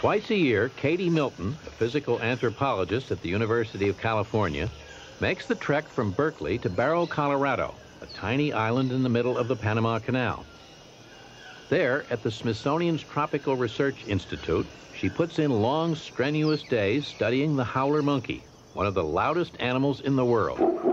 Twice a year, Katie Milton, a physical anthropologist at the University of California, makes the trek from Berkeley to Barro, Colorado, a tiny island in the middle of the Panama Canal. There, at the Smithsonian's Tropical Research Institute, she puts in long, strenuous days studying the howler monkey, one of the loudest animals in the world.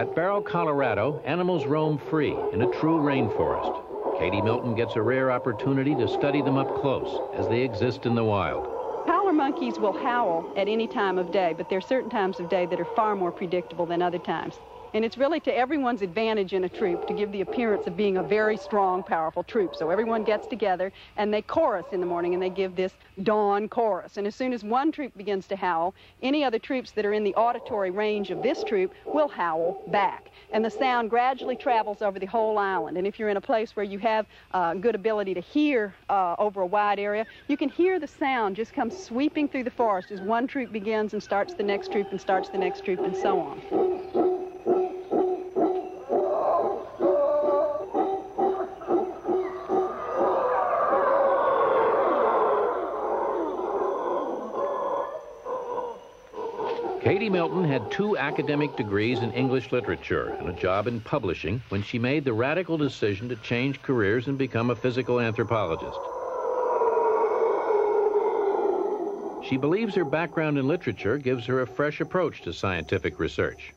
At Barro, Colorado, animals roam free in a true rainforest. Katie Milton gets a rare opportunity to study them up close as they exist in the wild. Howler monkeys will howl at any time of day, but there are certain times of day that are far more predictable than other times. And it's really to everyone's advantage in a troop to give the appearance of being a very strong, powerful troop. So everyone gets together and they chorus in the morning and they give this dawn chorus. And as soon as one troop begins to howl, any other troops that are in the auditory range of this troop will howl back. And the sound gradually travels over the whole island. And if you're in a place where you have uh, good ability to hear uh, over a wide area, you can hear the sound just come sweeping through the forest as one troop begins and starts the next troop and starts the next troop and so on. Katie Milton had two academic degrees in English literature and a job in publishing when she made the radical decision to change careers and become a physical anthropologist. She believes her background in literature gives her a fresh approach to scientific research.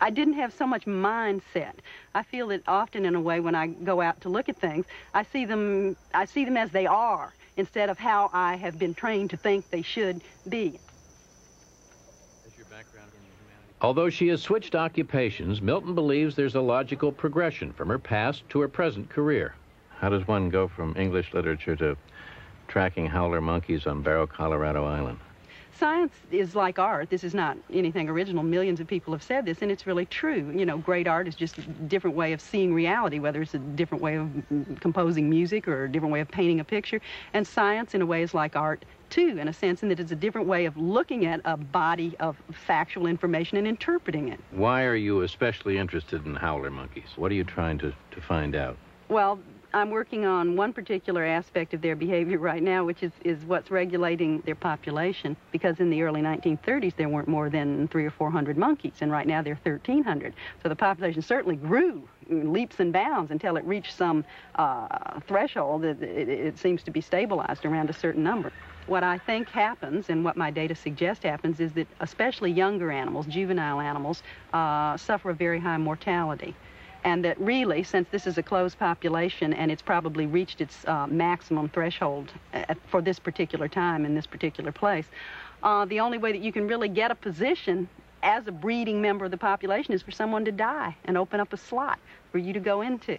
I didn't have so much mindset. I feel that often in a way when I go out to look at things, I see them I see them as they are instead of how I have been trained to think they should be. Although she has switched occupations, Milton believes there's a logical progression from her past to her present career. How does one go from English literature to tracking howler monkeys on Barro, Colorado Island? Science is like art. This is not anything original. Millions of people have said this, and it's really true. You know, great art is just a different way of seeing reality, whether it's a different way of composing music or a different way of painting a picture. And science, in a way, is like art too, in a sense, in that it's a different way of looking at a body of factual information and interpreting it. Why are you especially interested in howler monkeys? What are you trying to, to find out? Well, I'm working on one particular aspect of their behavior right now, which is, is what's regulating their population. Because in the early 1930s, there weren't more than three or four hundred monkeys, and right now there are 1,300. So the population certainly grew leaps and bounds until it reached some uh, threshold that it, it seems to be stabilized around a certain number. What I think happens, and what my data suggest happens, is that especially younger animals, juvenile animals, uh, suffer a very high mortality. And that really, since this is a closed population and it's probably reached its uh, maximum threshold at, for this particular time in this particular place, uh, the only way that you can really get a position as a breeding member of the population is for someone to die and open up a slot for you to go into.